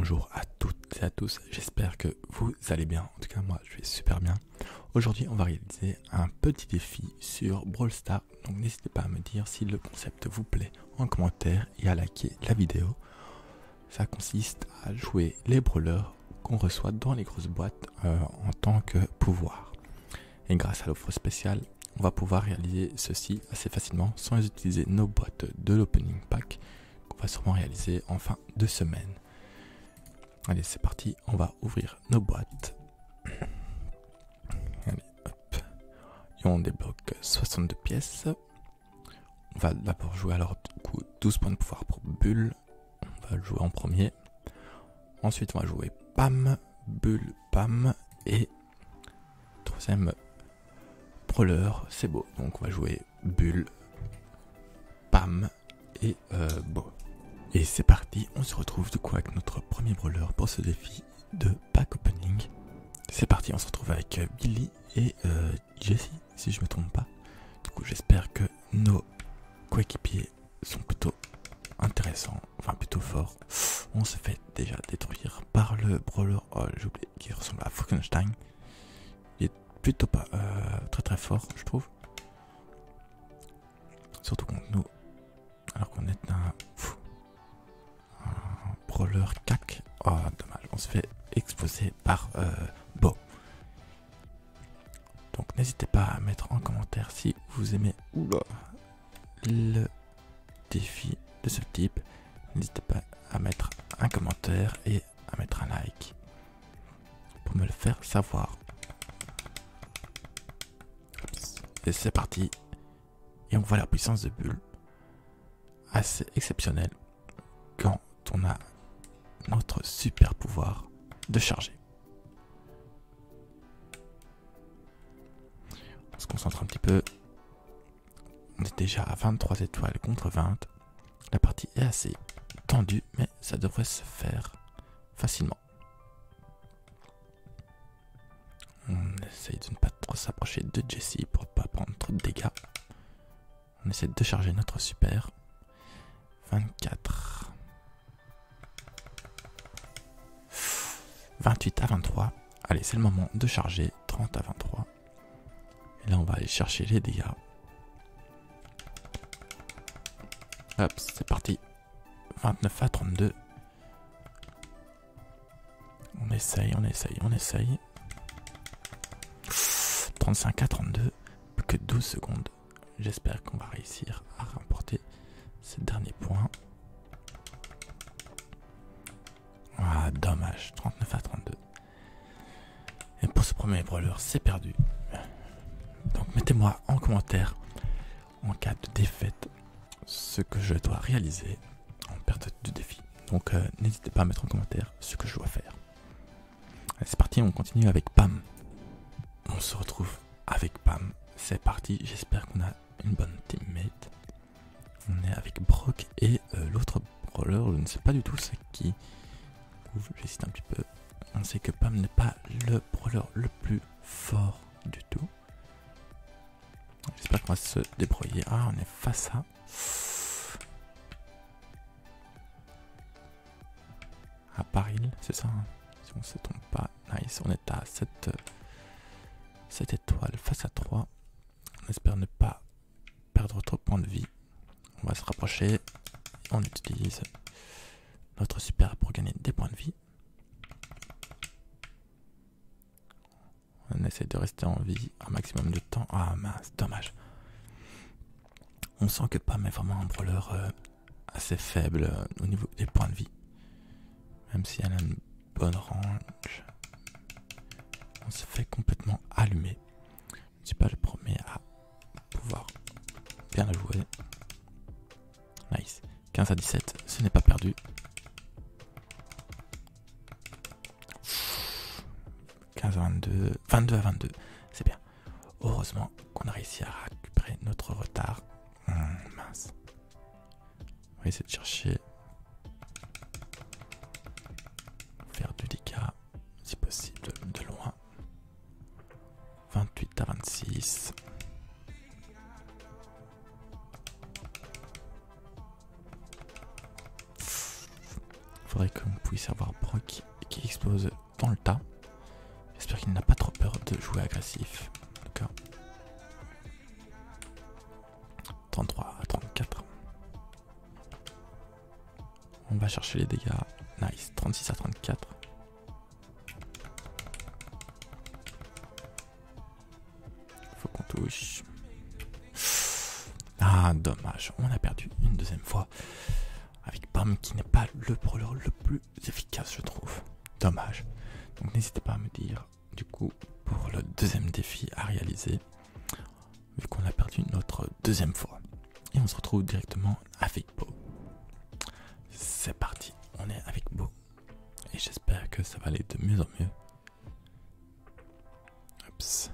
bonjour à toutes et à tous, j'espère que vous allez bien, en tout cas moi je vais super bien. Aujourd'hui on va réaliser un petit défi sur Brawl Stars, donc n'hésitez pas à me dire si le concept vous plaît en commentaire et à liker la vidéo. Ça consiste à jouer les brawlers qu'on reçoit dans les grosses boîtes euh, en tant que pouvoir. Et grâce à l'offre spéciale, on va pouvoir réaliser ceci assez facilement sans utiliser nos boîtes de l'opening pack qu'on va sûrement réaliser en fin de semaine. Allez, c'est parti, on va ouvrir nos boîtes. Allez, hop. Et on débloque 62 pièces. On va d'abord jouer alors du coup 12 points de pouvoir pour Bulle. On va le jouer en premier. Ensuite, on va jouer Pam, Bulle, Pam. Et troisième brawler, c'est beau. Donc on va jouer Bulle, Pam et euh, Beau. Et c'est parti, on se retrouve du coup avec notre premier brawler pour ce défi de pack opening. C'est parti, on se retrouve avec euh, Billy et euh, Jessie, si je me trompe pas. Du coup, j'espère que nos coéquipiers sont plutôt intéressants, enfin plutôt forts. On se fait déjà détruire par le brawler, oh j'ai oublié, qui ressemble à Frankenstein. Il est plutôt pas euh, très très fort, je trouve. Surtout contre nous, alors qu'on est un, brawler cac. Oh, dommage, on se fait exploser par euh, Bo. Donc n'hésitez pas à mettre en commentaire si vous aimez oula, le défi de ce type. N'hésitez pas à mettre un commentaire et à mettre un like pour me le faire savoir. Et c'est parti. Et on voit la puissance de bulle assez exceptionnelle quand on a notre super pouvoir de charger. On se concentre un petit peu. On est déjà à 23 étoiles contre 20. La partie est assez tendue, mais ça devrait se faire facilement. On essaye de ne pas trop s'approcher de Jessie pour pas prendre trop de dégâts. On essaie de charger notre super. 24. 28 à 23. Allez, c'est le moment de charger. 30 à 23. Et là, on va aller chercher les dégâts. Hop, c'est parti. 29 à 32. On essaye, on essaye, on essaye. 35 à 32. Plus que 12 secondes. J'espère qu'on va réussir à remporter ces derniers points. Ah, dommage. 39 à 32. Et pour ce premier brawler, c'est perdu. Donc mettez-moi en commentaire, en cas de défaite, ce que je dois réaliser en perte de défi. Donc euh, n'hésitez pas à mettre en commentaire ce que je dois faire. C'est parti, on continue avec Pam. On se retrouve avec Pam. C'est parti, j'espère qu'on a une bonne teammate. On est avec Brock et euh, l'autre brawler, je ne sais pas du tout c'est qui. J'hésite un petit peu. On sait que Pam n'est pas le brawler le plus fort du tout. J'espère qu'on va se débrouiller. Ah, on est face à... À Paris, c'est ça hein Si on se trompe pas. Nice, on est à 7, 7 étoiles face à 3. On espère ne pas perdre trop de points de vie. On va se rapprocher. On utilise notre super pour gagner des points de vie. On essaie de rester en vie un maximum de temps. Ah mince, dommage. On sent que Pam est vraiment un brawler euh, assez faible euh, au niveau des points de vie. Même si elle a une bonne range. On se fait complètement allumer. Je ne suis pas le premier à pouvoir bien la jouer. Nice. 15 à 17, ce n'est pas perdu. 15 à 22, 22 à 22, c'est bien. Heureusement qu'on a réussi à récupérer notre retard. Hum, mince. On va essayer de chercher. Faire du dégât, si possible, de loin. 28 à 26. Faudrait qu'on puisse à voir Brock qui explose dans le tas. J'espère qu'il n'a pas trop peur de jouer agressif. En tout cas. 33 à 34. On va chercher les dégâts. Nice. 36 à 34. Faut qu'on touche. Ah, dommage. On a perdu une deuxième fois. Avec Bam qui n'est pas le brawler le plus efficace, je trouve. Dommage. N'hésitez pas à me dire, du coup, pour le deuxième défi à réaliser, vu qu'on a perdu notre deuxième fois. Et on se retrouve directement avec Beau. C'est parti, on est avec Beau. Et j'espère que ça va aller de mieux en mieux. Oups.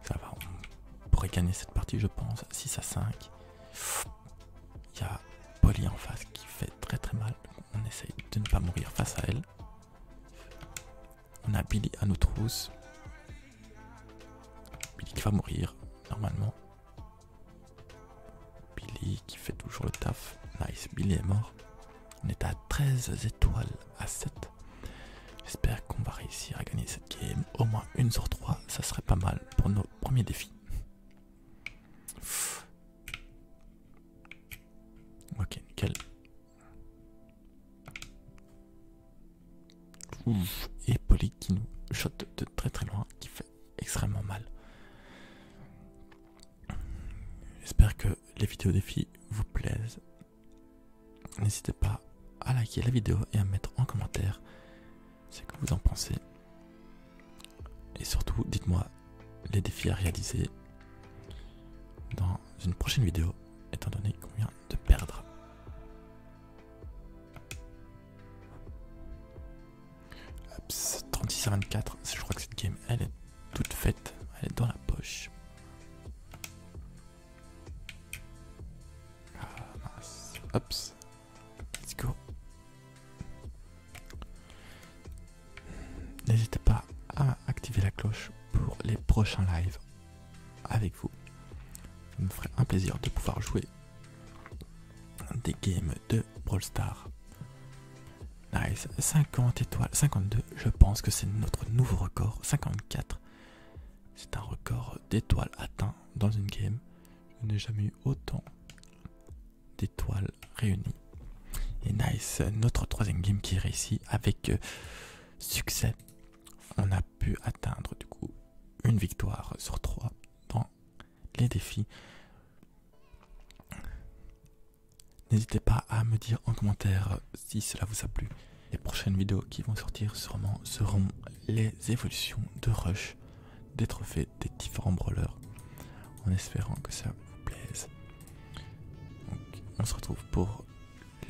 Ça va, on pourrait gagner cette partie, je pense. 6 à 5. Il y a Polly en face essaye de ne pas mourir face à elle. On a Billy à nos trousses. Billy qui va mourir normalement. Billy qui fait toujours le taf. Nice, Billy est mort. On est à 13 étoiles à 7. J'espère qu'on va réussir à gagner cette game. Au moins une sur trois, ça serait pas mal pour nos premiers défis. Ok, nickel. Et Polly qui nous shot de très très loin, qui fait extrêmement mal. J'espère que les vidéos défis vous plaisent. N'hésitez pas à liker la vidéo et à mettre en commentaire ce que vous en pensez. Et surtout, dites-moi les défis à réaliser dans une prochaine vidéo, étant donné qu'on 36 à 24, je crois que cette game, elle est toute faite, elle est dans la poche. Ah let's go. N'hésitez pas à activer la cloche pour les prochains lives avec vous. Ça me ferait un plaisir de pouvoir jouer des games de Brawl Stars. Nice, 50 étoiles, 52, je pense que c'est notre nouveau record, 54. C'est un record d'étoiles atteint dans une game. Je n'ai jamais eu autant d'étoiles réunies. Et nice, notre troisième game qui est avec euh, succès. On a pu atteindre du coup une victoire sur trois dans les défis. N'hésitez pas à me dire en commentaire si cela vous a plu. Les prochaines vidéos qui vont sortir sûrement seront les évolutions de Rush, des trophées des différents brawlers, en espérant que ça vous plaise. Donc, on se retrouve pour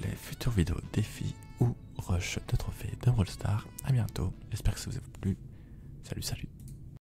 les futures vidéos défis ou rush de trophées de Brawl Stars. A bientôt, j'espère que ça vous a plu. Salut, salut.